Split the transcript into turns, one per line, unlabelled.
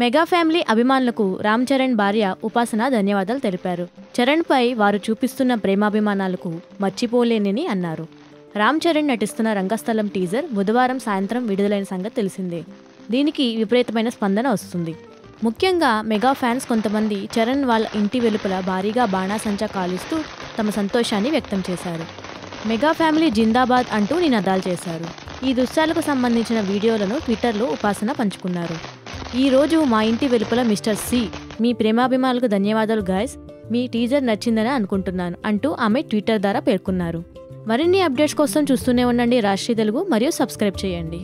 Mega family అభిమానులకు రామ్ చరణ్ భార్య ఉపాసన ధన్యవాదాలు తెలిపారు. చరణ్పై వారు చూపిస్తున్న ప్రేమాభిమానాలకు మర్చిపోలేనని అన్నారు. రామ్ చరణ్ నటిస్తున్న రంగస్థలం టీజర్ బుధవారం సాయంత్రం విడుదలైన సంగతి తెలిసిందే. దీనికి విపరీతమైన స్పందన వస్తుంది. ముఖ్యంగా మెగా ఫ్యాన్స్ కొంతమంది చరణ్ వాళ్ళ ఇంటి వెలుపల భారీగా బాణాసంచా కాలుస్తూ తమ సంతోషాన్ని వ్యక్తం చేశారు. మెగా ఫ్యామిలీ జిందాబాద్ అంటూ నినాదాలు చేశారు. ఈ దృశ్యాలకు సంబంధించిన వీడియోలను ట్విట్టర్లో ఉపాసన పంచుకున్నారు. ఈ రోజు మా ఇంటి వెలుపల మిస్టర్ సి. మీ ప్రేమాభిమానులకు ధన్యవాదాలు గాయస్. మీ టీజర్ నచ్చిందని అనుకుంటున్నాను అంటూ ఆమె ట్విట్టర్ ద్వారా పేర్కొన్నారు. మరిన్ని అప్డేట్స్ కోసం చూస్తూనే ఉండండి రాష్ట్రీయ తెలుగు మరియు సబ్స్క్రైబ్ చేయండి.